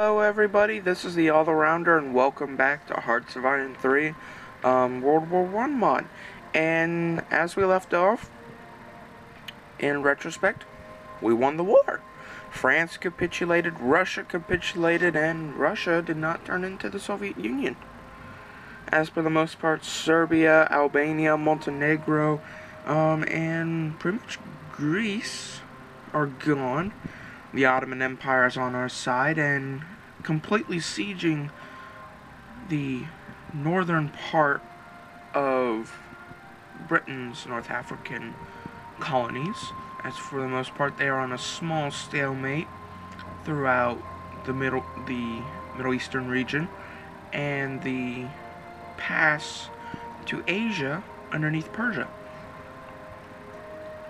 Hello everybody, this is the All-Arounder and welcome back to Hearts of Iron 3 um, World War One mod. And as we left off, in retrospect, we won the war. France capitulated, Russia capitulated, and Russia did not turn into the Soviet Union. As for the most part, Serbia, Albania, Montenegro, um, and pretty much Greece are gone the Ottoman Empire is on our side and completely sieging the northern part of Britain's North African colonies. As for the most part, they are on a small stalemate throughout the middle, the Middle Eastern region, and the pass to Asia underneath Persia.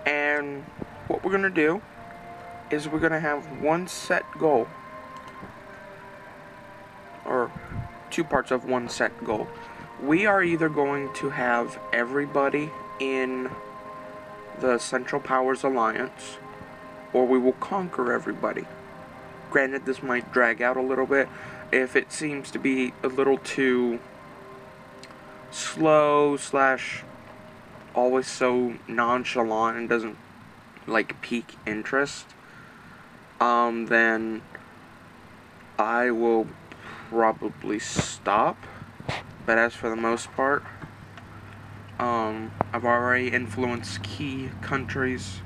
And what we're gonna do is we're going to have one set goal. Or two parts of one set goal. We are either going to have everybody in the Central Powers Alliance, or we will conquer everybody. Granted, this might drag out a little bit if it seems to be a little too slow slash always so nonchalant and doesn't like pique interest um, then I will probably stop. But as for the most part, um, I've already influenced key countries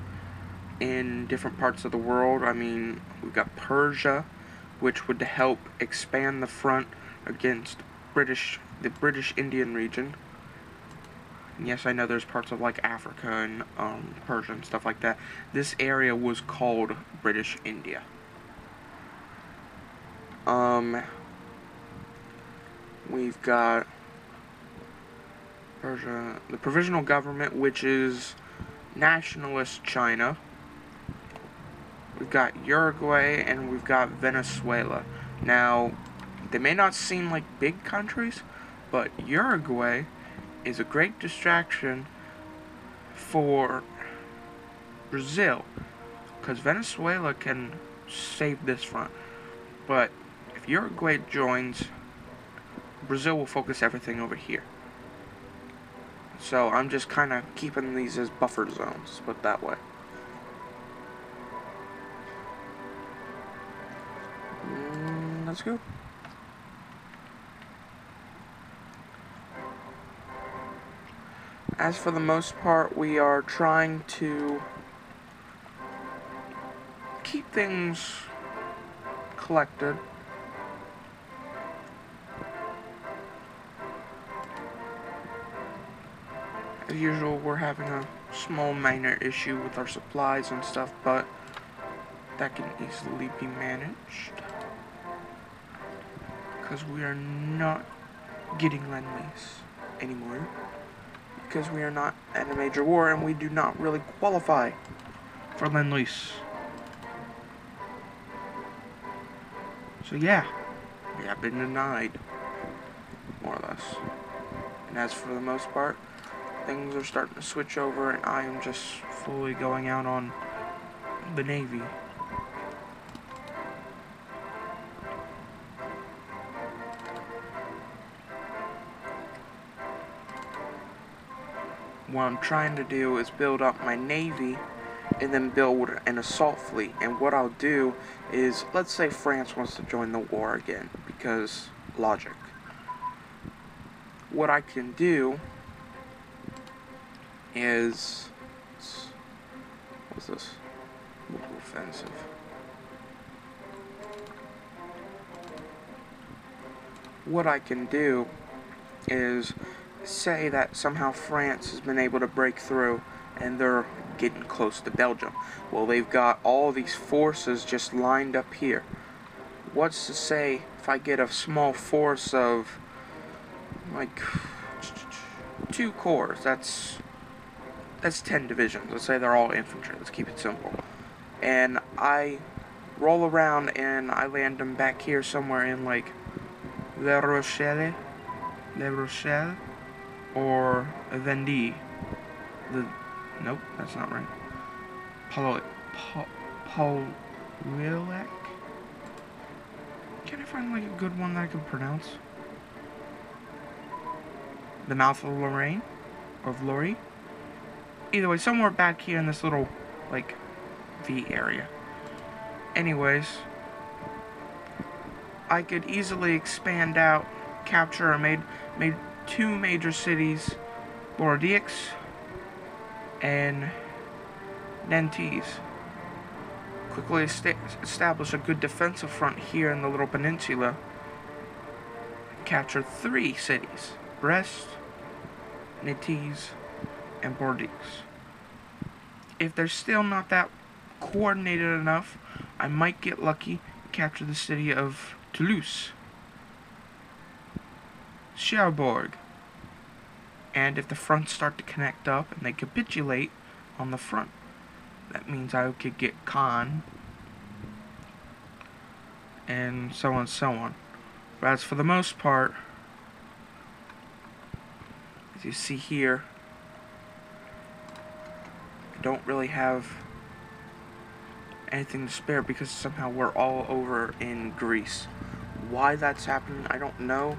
in different parts of the world. I mean, we've got Persia, which would help expand the front against British, the British Indian region. Yes, I know there's parts of like Africa and um, Persia and stuff like that. This area was called British India. Um, we've got Persia, the provisional government, which is nationalist China. We've got Uruguay and we've got Venezuela. Now, they may not seem like big countries, but Uruguay is a great distraction for Brazil because Venezuela can save this front. But if Uruguay joins, Brazil will focus everything over here. So I'm just kind of keeping these as buffer zones, put that way. Mm, let's go. As for the most part, we are trying to keep things collected. As usual, we're having a small minor issue with our supplies and stuff, but that can easily be managed. Because we are not getting Lend-Lease anymore because we are not in a major war and we do not really qualify for Lend-Lease. So yeah, we have been denied, more or less. And as for the most part, things are starting to switch over and I am just fully going out on the Navy. What I'm trying to do is build up my navy and then build an assault fleet. And what I'll do is, let's say France wants to join the war again, because logic. What I can do is, what's this? Offensive. What I can do is say that somehow France has been able to break through and they're getting close to Belgium. Well, they've got all these forces just lined up here. What's to say if I get a small force of like two corps? That's that's 10 divisions. Let's say they're all infantry. Let's keep it simple. And I roll around and I land them back here somewhere in like La Rochelle. La Rochelle or Vendee. The nope, that's not right. Polo, po, Polilac. Can I find like a good one that I can pronounce. The mouth of Lorraine? Of Lori? Either way, somewhere back here in this little, like, V area. Anyways, I could easily expand out, capture, and made, made two major cities, Bordeaux and Nantes. Quickly establish a good defensive front here in the little peninsula. Capture three cities, Brest, Nantes, and Bordeaux. If they're still not that coordinated enough, I might get lucky and capture the city of Toulouse, Cherbourg, and if the fronts start to connect up and they capitulate on the front, that means I could get Caen, and so on and so on. But as for the most part, as you see here, I don't really have anything to spare because somehow we're all over in Greece. Why that's happening, I don't know.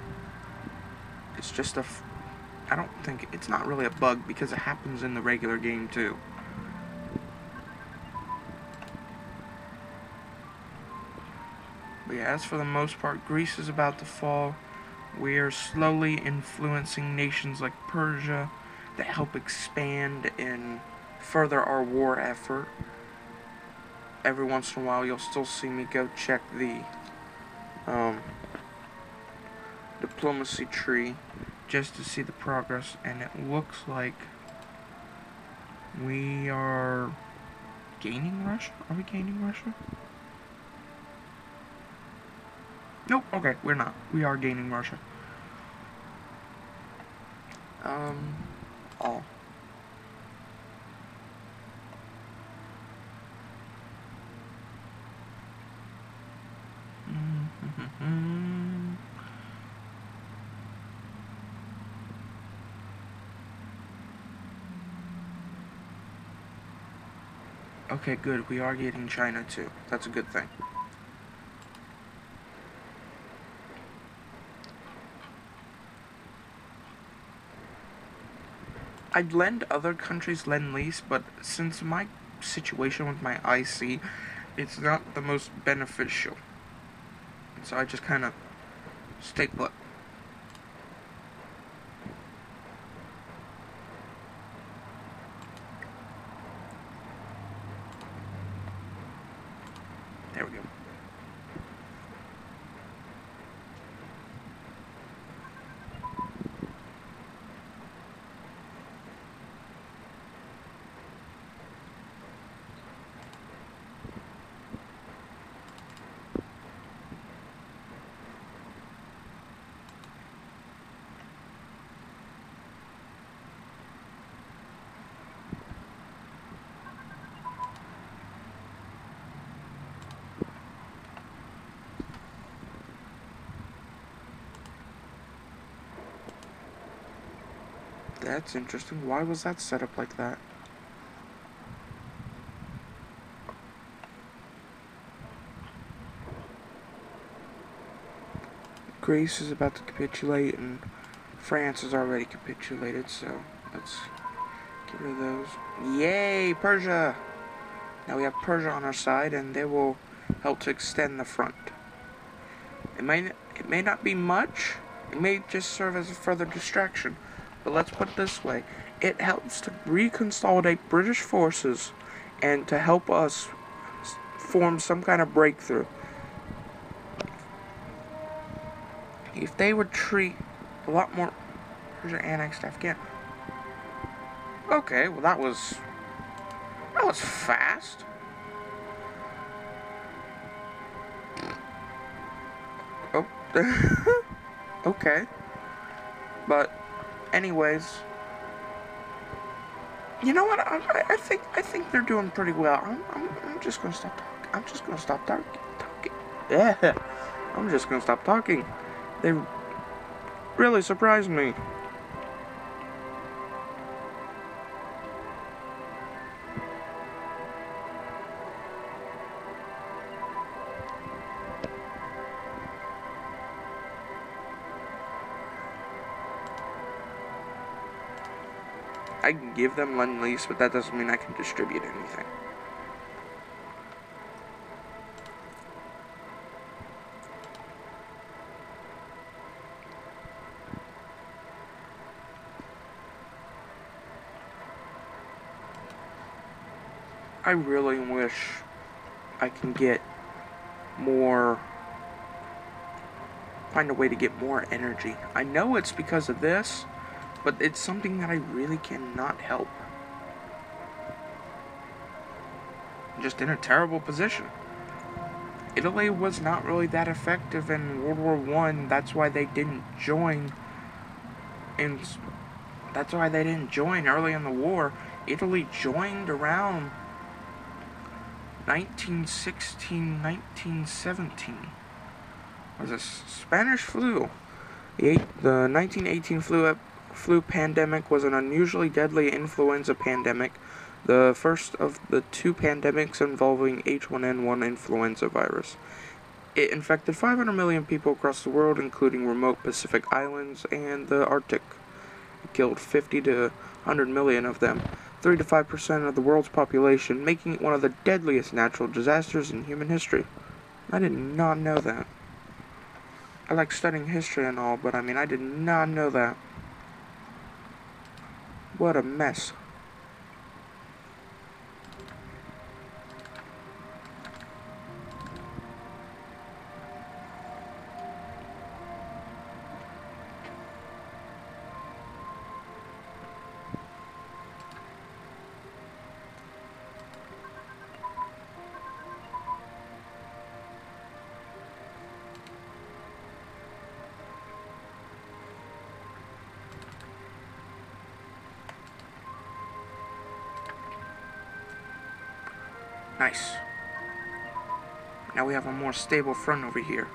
It's just a. I don't think it's not really a bug because it happens in the regular game too. But yeah, as for the most part, Greece is about to fall. We are slowly influencing nations like Persia that help expand and further our war effort. Every once in a while, you'll still see me go check the um, diplomacy tree just to see the progress, and it looks like we are gaining Russia. Are we gaining Russia? Nope, okay, we're not. We are gaining Russia. Um, all. Okay, good. We are getting China too. That's a good thing. I'd lend other countries lend lease, but since my situation with my IC, it's not the most beneficial. So I just kind of stay put. There we go. That's interesting. Why was that set up like that? Greece is about to capitulate and France has already capitulated, so let's get rid of those. Yay, Persia! Now we have Persia on our side and they will help to extend the front. It may, it may not be much, it may just serve as a further distraction. But let's put it this way it helps to reconsolidate British forces and to help us form some kind of breakthrough. If they would treat a lot more annexed Afghan. Okay, well that was that was fast. Oh, okay, but anyways, you know what? I, I, think I think they're doing pretty well. I'm, I'm, I'm just gonna stop talking. I'm just gonna stop talking. Talking. Yeah. I'm just gonna stop talking. They really surprised me. I can give them lend lease, but that doesn't mean I can distribute anything. I really wish I can get more find a way to get more energy. I know it's because of this, but it's something that I really cannot help. I'm just in a terrible position. Italy was not really that effective in World War One. That's why they didn't join. And that's why they didn't join early in the war. Italy joined around 1916, 1917. Was a Spanish flu. The, the 1918 flu, flu pandemic was an unusually deadly influenza pandemic, the first of the two pandemics involving H1N1 influenza virus. It infected 500 million people across the world, including remote Pacific islands and the Arctic. It killed 50 to 100 million of them. 3 to 5% of the world's population, making it one of the deadliest natural disasters in human history. I did not know that. I like studying history and all, but I mean, I did not know that. What a mess. Nice. Now we have a more stable front over here.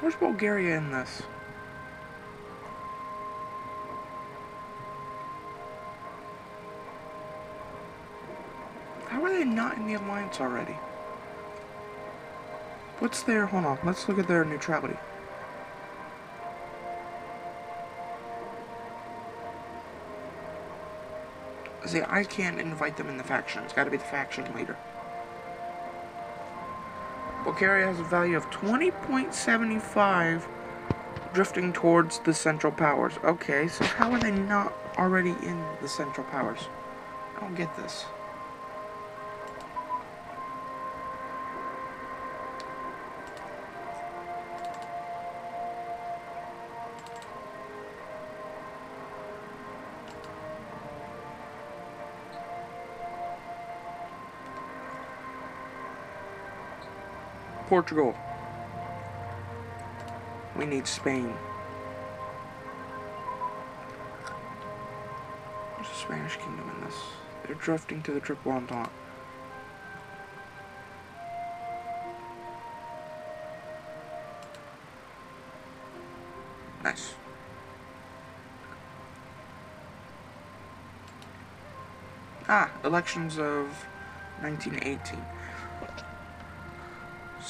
Where's Bulgaria in this? Already? What's their... Hold on. Let's look at their neutrality. See, I can't invite them in the faction. It's got to be the faction leader. Bulgaria has a value of 20.75 drifting towards the Central Powers. Okay, so how are they not already in the Central Powers? I don't get this. Portugal. We need Spain. There's a Spanish kingdom in this. They're drifting to the Triple Entente. Nice. Ah, elections of 1918.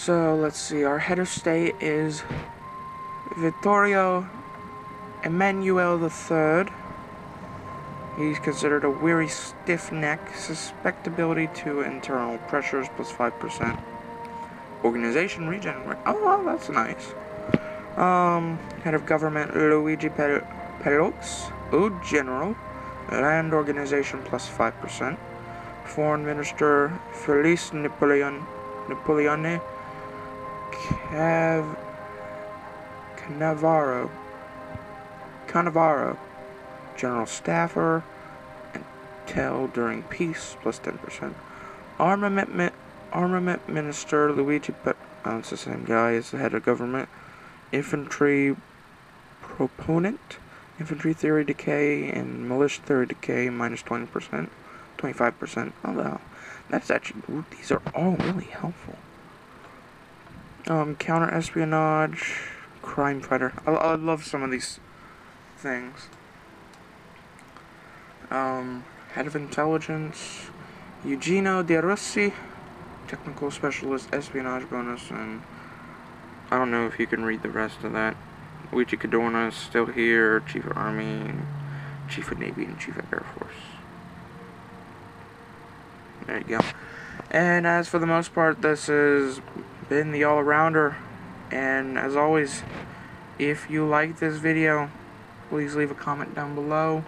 So let's see, our head of state is Vittorio Emmanuel III. He's considered a weary stiff neck, susceptibility to internal pressures plus 5%. Organization regen. Oh, well, that's nice. Um, head of government Luigi Pelloux, Oud General, land organization plus 5%. Foreign Minister Felice Napoleon, Napoleone Cav Cannavaro Cannavaro General Staffer Intel during peace plus 10%. Armament Armament Minister Luigi Pe oh, it's the same guy as the head of government. Infantry Proponent Infantry Theory Decay and Militia Theory Decay minus 20%. 25%. Oh wow. That's actually, these are all really helpful. Um, counter espionage, crime fighter. I, I love some of these things. um, Head of Intelligence, Eugenio De Rossi, Technical Specialist, Espionage Bonus, and I don't know if you can read the rest of that. Luigi Cadorna is still here, Chief of Army, Chief of Navy, and Chief of Air Force. There you go. And as for the most part, this has been the all-arounder. And as always, if you like this video, please leave a comment down below.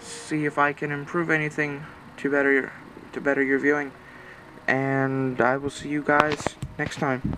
See if I can improve anything to better your, to better your viewing. And I will see you guys next time.